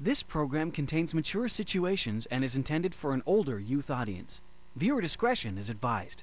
This program contains mature situations and is intended for an older youth audience. Viewer discretion is advised.